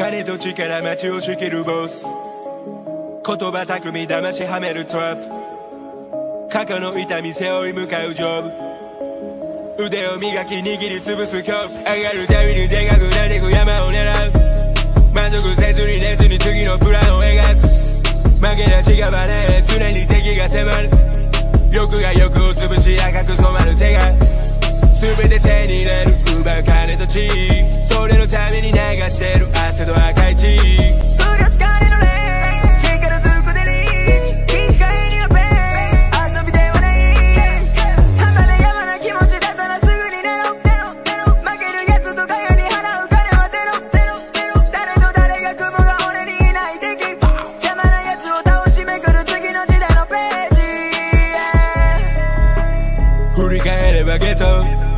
金と力街を仕切るボス。言葉巧み騙しはめるトラップ。過去の痛み背負い向かうジョブ。腕を磨き握りつぶす恐怖。上がるたびにでかくなってく山を狙う。満足せずに寝ずに次のプランを描く。負けなしがバレ常に敵が迫る。欲が欲を潰し赤く染まる手が。全て手に入れる奪う金と地それのために流してる汗と赤い血。プラス金のレン力ずくでリーチ引き換えに。はペン遊びではない離れ山な気持ち出さなすぐに寝ろ負けるやつとかよに。払う金はゼロゼロゼロ誰と誰が組むが俺に。いない敵邪魔なやつを倒しめくる次の時代のページ振り返ればゲット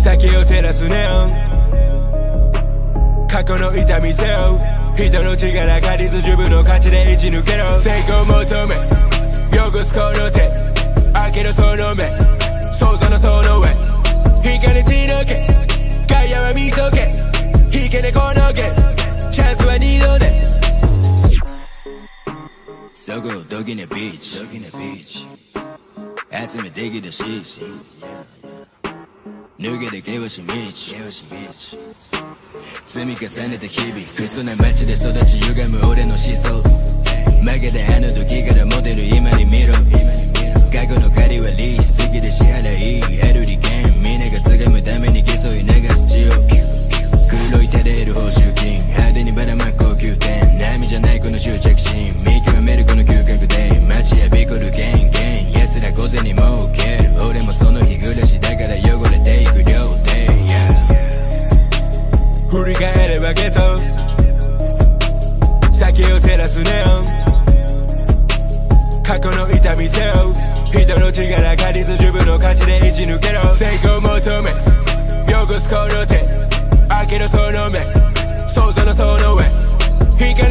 先を照らすネオン。過去の痛み背負う。人の力借りず自分の価値で生き抜けろ。成功求め。汚すこの手。開けろその目。想像のその上。光散のけ。ガイアは見とけ。引けねこのけチャンスは二度で。そこどきねビーチビーチ集めてきたシーチ抜けて険しい道積み重ねた日々クソな街で育ち歪む俺の思想。負けたあの時からモデル今に見ろ。過去の借りはリース好きで支払い。過去の痛み背負う。人の力借りず自分の価値で生き抜けろ。成功求め汚すこの手。開けるその目。想像のその上。光